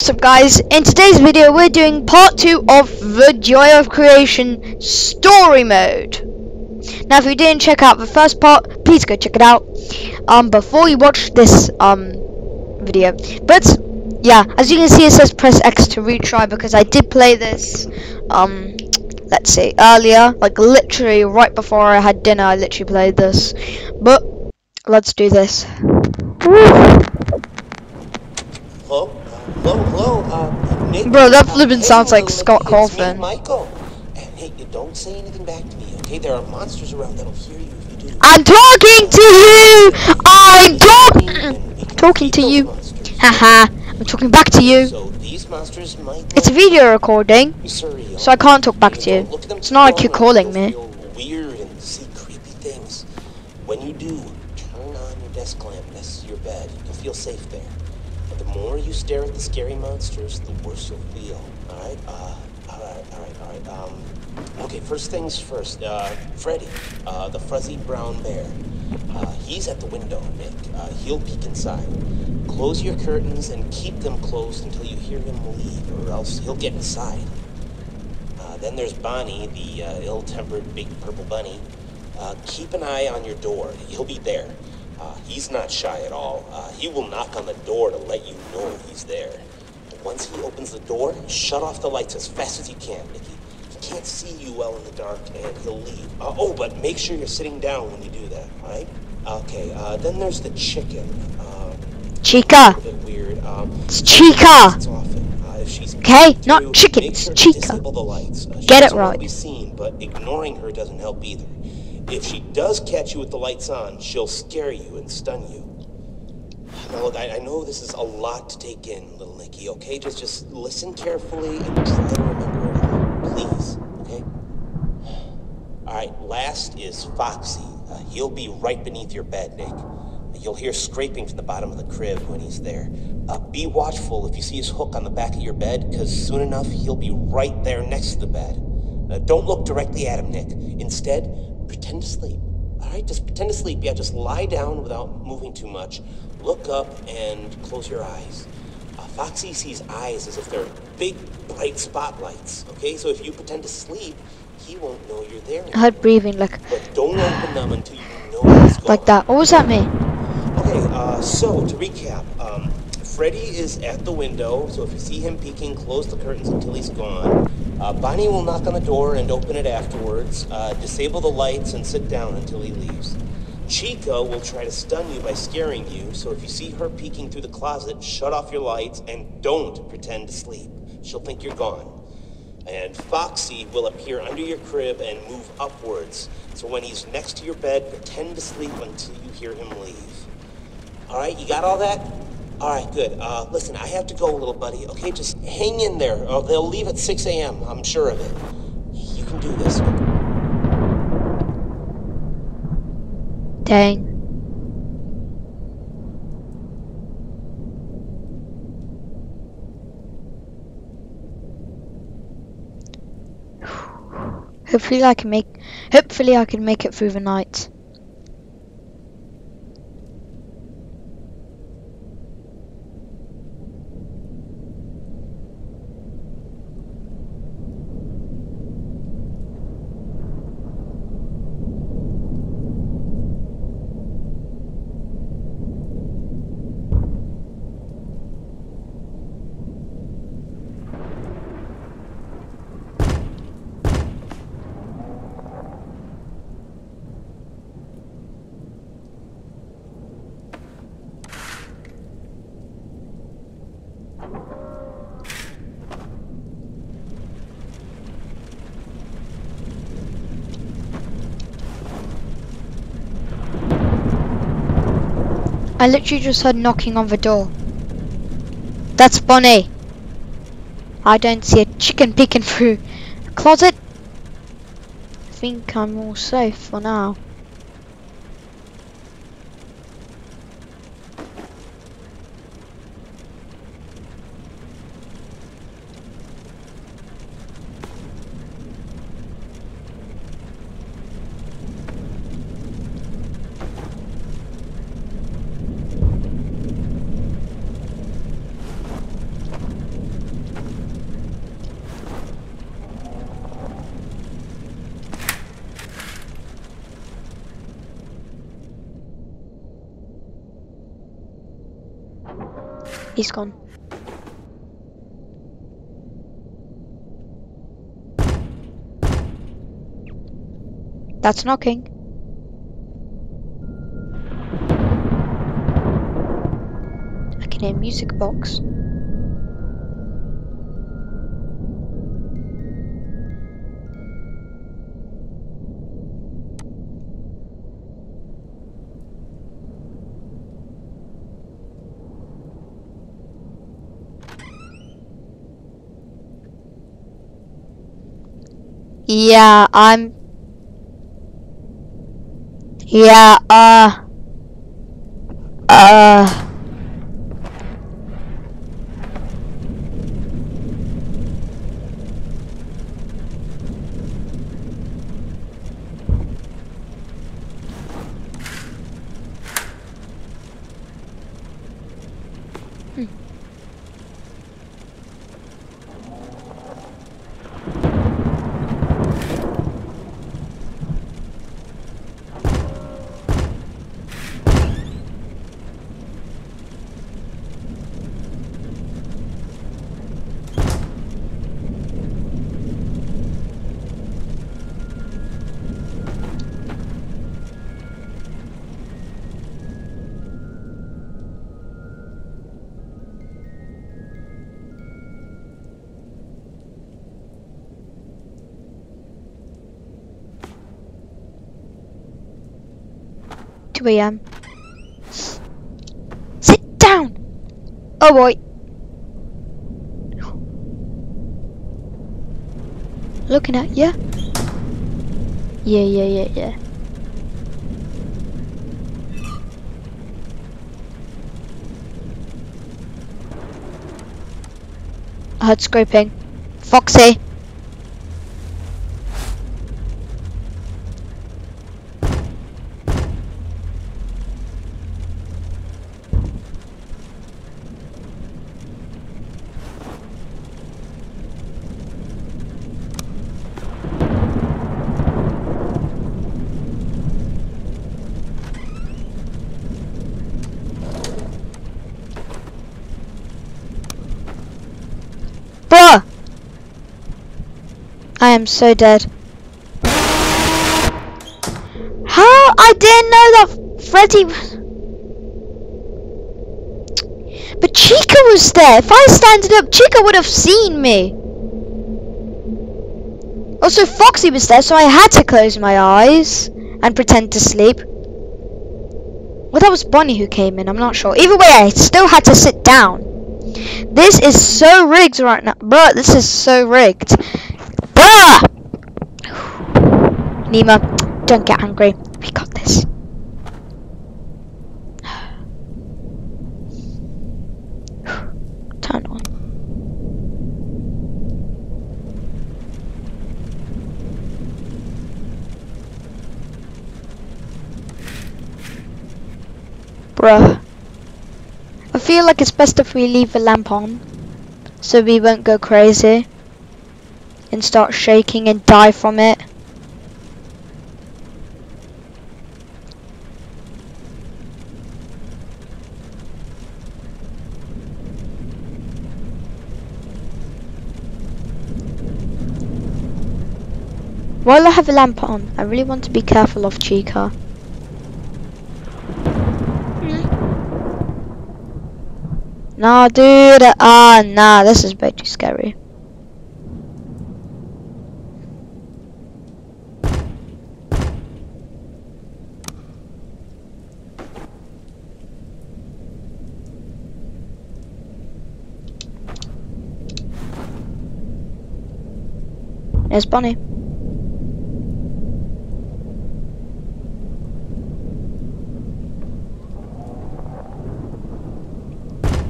What's up guys, in today's video we're doing part 2 of the Joy of Creation story mode. Now if you didn't check out the first part, please go check it out um, before you watch this um, video. But yeah, as you can see it says press X to retry because I did play this, um, let's see, earlier, like literally right before I had dinner I literally played this. But let's do this. Hello? Hello, uh, Nick? Bro, that flippin' sounds like Scott me, Michael. And hey, you don't say anything back to me, okay? There are monsters around that'll hear you if you do. I'm talking to you! I'm talking And we can talking to you. Haha, I'm talking back to you. So these monsters might It's a video recording, so I can't talk back to You you. don't look at them It's not like you're calling me. weird and see creepy things. When you do, turn on your desk lamp next to your bed. You'll feel safe there. More you stare at the scary monsters, the worse you'll feel. All right. Uh, all right. All right. All right. Um. Okay. First things first. Uh, Freddy, uh, the fuzzy brown bear. Uh, he's at the window, Nick. Uh, he'll peek inside. Close your curtains and keep them closed until you hear him leave, or else he'll get inside. Uh, then there's Bonnie, the uh, ill-tempered big purple bunny. Uh, keep an eye on your door. He'll be there. Uh, he's not shy at all. Uh, he will knock on the door to let you know he's there. But once he opens the door, shut off the lights as fast as you can, Nicky. He can't see you well in the dark, and he'll leave. Uh, oh, but make sure you're sitting down when you do that, all right? Okay. Uh, then there's the chicken. Um, Chica. weird. Um, It's Chica. Uh, if she's Okay, not chicken, it's Chica. the lights. Uh, Get it right. Be seen, but ignoring her doesn't help either. If she does catch you with the lights on, she'll scare you and stun you. Now look, I, I know this is a lot to take in, little Nicky. Okay, just just listen carefully and try to remember it all, please. Okay. All right. Last is Foxy. Uh, he'll be right beneath your bed, Nick. You'll hear scraping from the bottom of the crib when he's there. Uh, be watchful if you see his hook on the back of your bed, because soon enough he'll be right there next to the bed. Uh, don't look directly at him, Nick. Instead, pretend to sleep. All right, just pretend to sleep. Yeah, just lie down without moving too much. Look up and close your eyes. Uh, Foxy sees eyes as if they're big, bright spotlights. Okay, so if you pretend to sleep, he won't know you're there. I heard breathing like But don't open them until you know like that. What was that mean? Okay, uh, so to recap, um, Freddy is at the window, so if you see him peeking, close the curtains until he's gone. Uh, Bonnie will knock on the door and open it afterwards. Uh, disable the lights and sit down until he leaves. Chica will try to stun you by scaring you, so if you see her peeking through the closet, shut off your lights and don't pretend to sleep. She'll think you're gone. And Foxy will appear under your crib and move upwards. So when he's next to your bed, pretend to sleep until you hear him leave. All right, you got all that? All right, good. Uh, listen, I have to go, a little buddy. Okay, just hang in there. Uh, they'll leave at 6 a.m. I'm sure of it. You can do this. Dang. Hopefully I can make hopefully I can make it through the night. I literally just heard knocking on the door. That's Bonnie. I don't see a chicken peeking through a closet. I think I'm all safe for now. He's gone. That's knocking. I can hear music box. Yeah, I'm. Yeah, uh. Uh. Two a.m. Um, sit down. Oh boy. Looking at ya. Yeah, yeah, yeah, yeah. I heard scraping. Foxy. Bruh! I am so dead. How? I didn't know that Freddy. But Chica was there. If I standed up, Chica would have seen me. Also, Foxy was there, so I had to close my eyes and pretend to sleep. Well, that was Bonnie who came in. I'm not sure. Either way, I still had to sit down. This is so rigged right now. Bruh, this is so rigged. Bruh! Nima, don't get angry. We got this. Turn on. Bruh. I feel like it's best if we leave the lamp on so we won't go crazy and start shaking and die from it. While I have a lamp on, I really want to be careful of Chica. Nah, dude. Ah, nah. This is way too scary. There's Bonnie.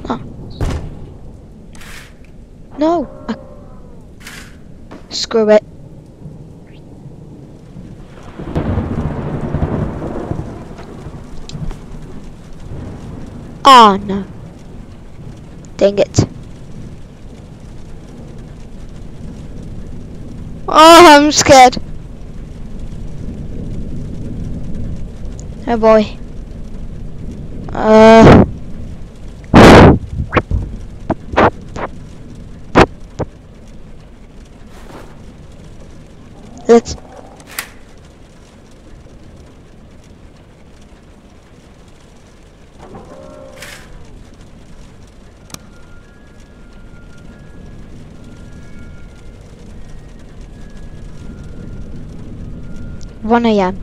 Ah. No. I... Screw it. Oh no. Dang it. Oh, I'm scared. Oh boy. Uh. let's. One a.m.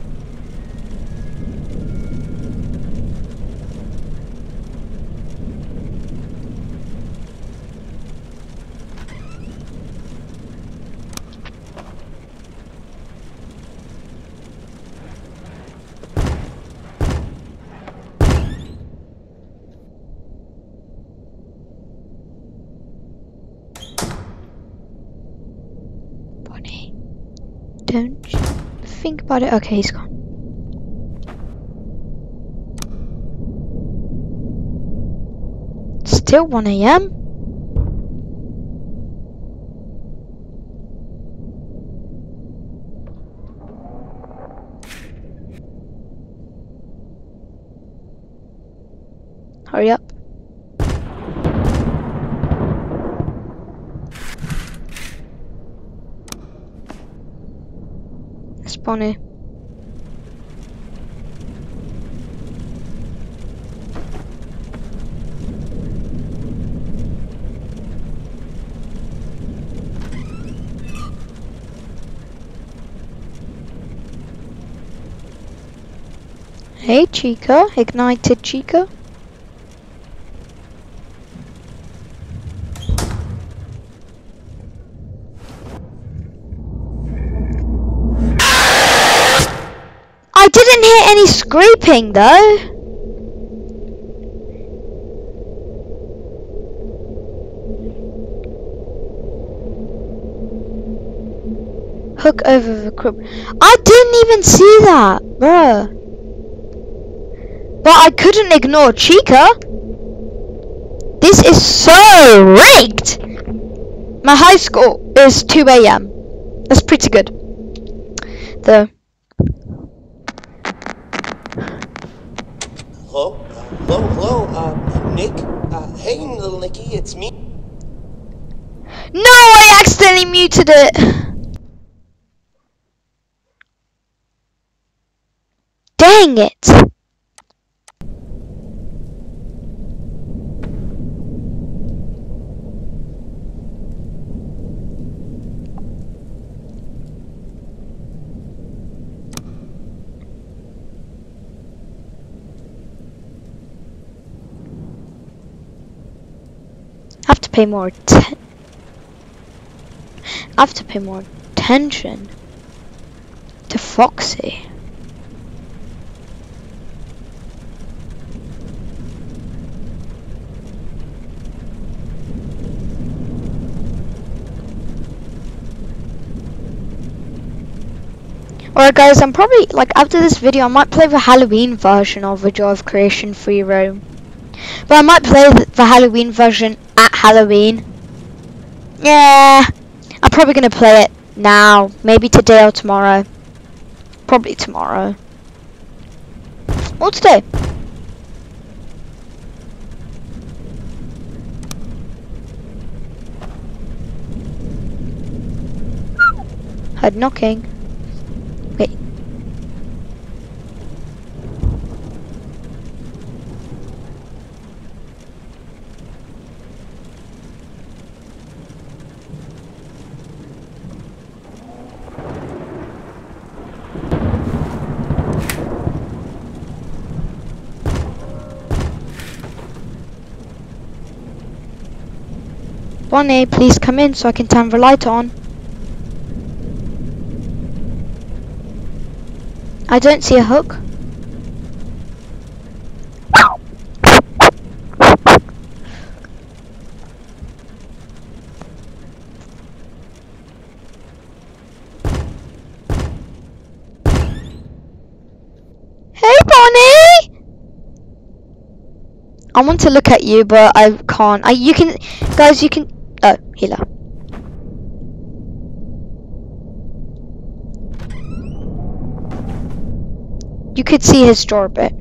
Bonnie, don't you think about it. Okay, he's gone. Still 1 a.m. Hurry up. Bonnie. Hey Chica, ignited Chica. I scraping though. Hook over the crib. I didn't even see that, bruh. But I couldn't ignore Chica. This is so rigged. My high score is 2 a.m. That's pretty good. The Hello? Hello, hello, uh, Nick? Uh, hey, little Nicky, it's me. No, I accidentally muted it. Dang it. Pay more I have to pay more attention to Foxy. Alright guys, I'm probably, like, after this video, I might play the Halloween version of the Joy of Creation Free Roam. But I might play the, Halloween version at Halloween. Yeah, I'm probably gonna play it now. Maybe today or tomorrow. Probably tomorrow. Or today. Heard knocking. Wait. Bonnie, please come in so I can turn the light on. I don't see a hook. Hey, Bonnie! I want to look at you, but I can't. I, you can, guys, you can. Healer. You could see his a bit.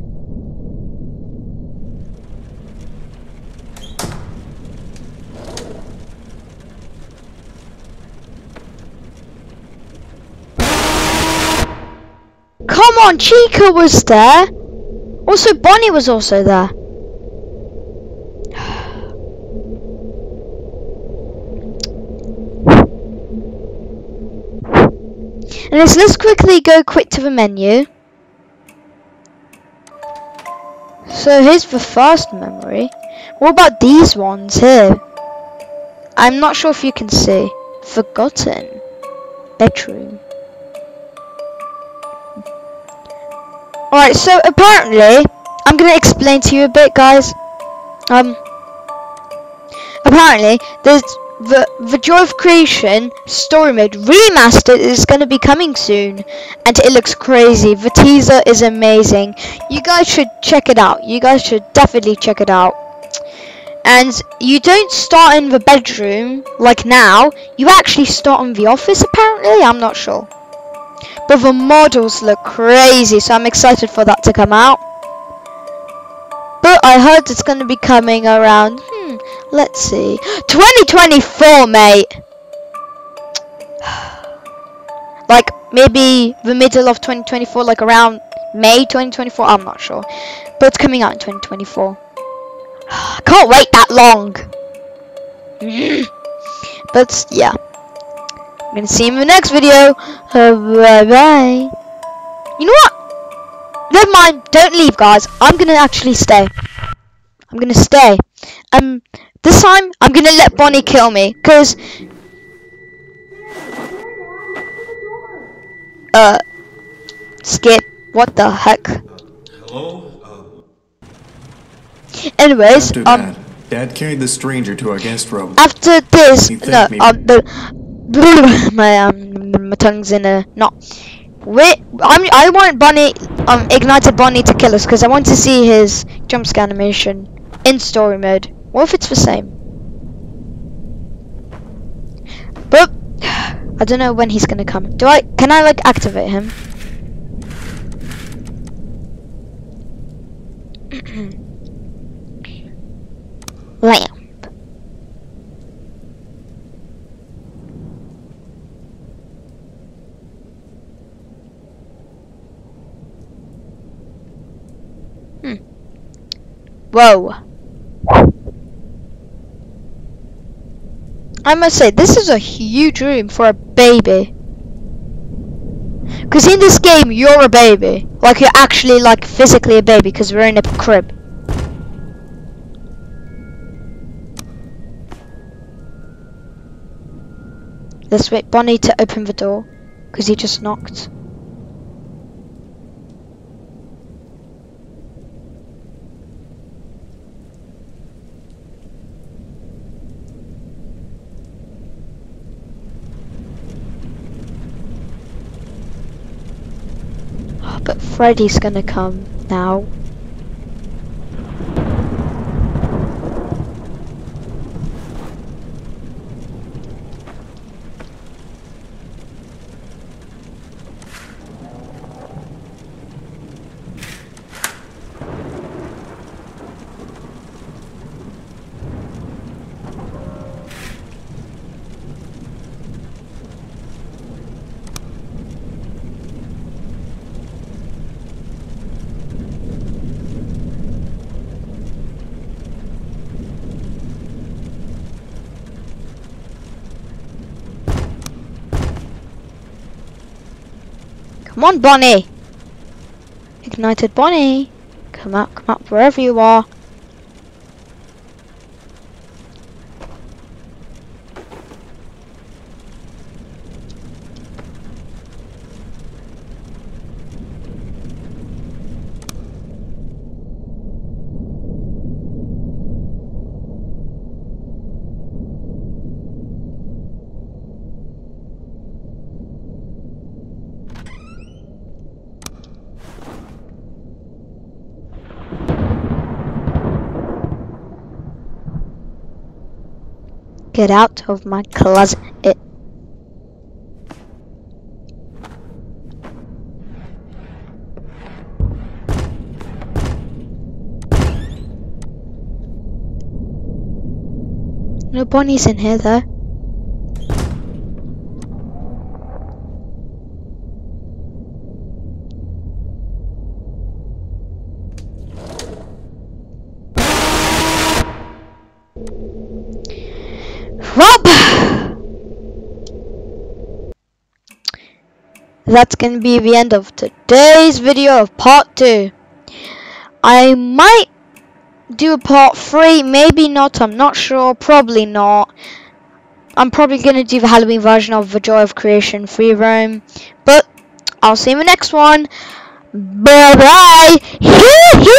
come on, Chica was there. Also, Bonnie was also there. And let's, let's quickly go quick to the menu. So here's the first memory. What about these ones here? I'm not sure if you can see. Forgotten. Bedroom. Alright, so apparently, I'm gonna explain to you a bit, guys. Um, apparently, there's the the Joy of Creation story mode remastered is gonna be coming soon, and it looks crazy. The teaser is amazing. You guys should check it out. You guys should definitely check it out. And you don't start in the bedroom like now. You actually start in the office. Apparently, I'm not sure. But the models look crazy, so I'm excited for that to come out. But I heard it's going to be coming around, let's see, 2024, mate! like, maybe the middle of 2024, like around May 2024, I'm not sure. But it's coming out in 2024. I can't wait that long! but, yeah. I'm gonna see you in the next video. Uh, bye bye. You know what? Never mind. Don't leave, guys. I'm gonna actually stay. I'm gonna stay. Um, this time I'm gonna let Bonnie kill me, cause. Uh, skip. What the heck? Hello? Anyways, After um, Dad carried the stranger to our guest room. after this, no, me. um, the my um, my tongue's in a knot. Wait, I'm I want Bonnie, um, ignited Bonnie to kill us because I want to see his jump scare animation in story mode. What if it's the same? But I don't know when he's gonna come. Do I? Can I like activate him? Lamp. Hmm. Whoa. I must say, this is a huge room for a baby. Because in this game, you're a baby. Like, you're actually, like, physically a baby, because we're in a crib. Let's wait Bonnie to open the door, because he just knocked. But Freddy's gonna come now. Come on, Bonnie! Ignited Bonnie! Come up, come up, wherever you are. Get out of my closet. No Bonnie's in here though. That's to be the end of today's video of part 2. I might do a part 3, maybe not, I'm not sure, probably not. I'm probably going to do the Halloween version of The Joy of Creation Free Roam. But I'll see you in the next one. Bye bye.